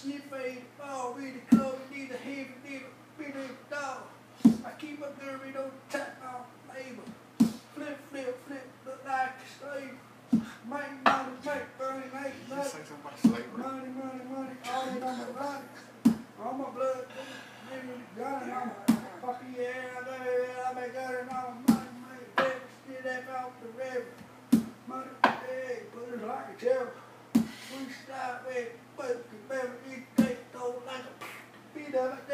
sniffing, oh, we the club, need a heavy need a the dog. I keep my girl, we don't tap out labor. Flip, flip, flip, look like a slave. Make money, make money, make money. Money, money, money, all that on my body. All my blood, give me the gun, and I'm a fucking yeah, I make gun, and I'm a money, money, bitch, get that out the river. Money, hey, put it like a devil. We stop it, but baby, take no like a beat up.